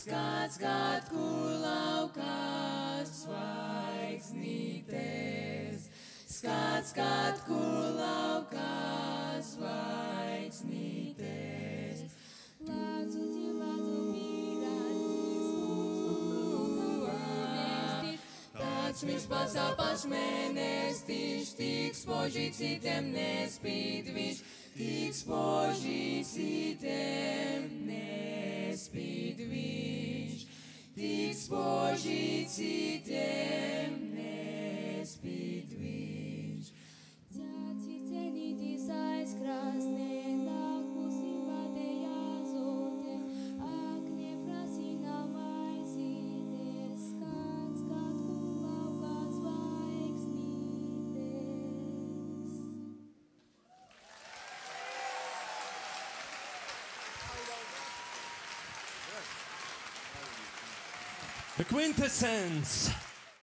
Skats, kad kulaukās zvaigznītes, skats, kad kulaukās Tāds viņš pasāpās mēnestis, tik spoži citiem nespīd viņš, tik spoži citiem nespīd viņš, tik spoži citiem The quintessence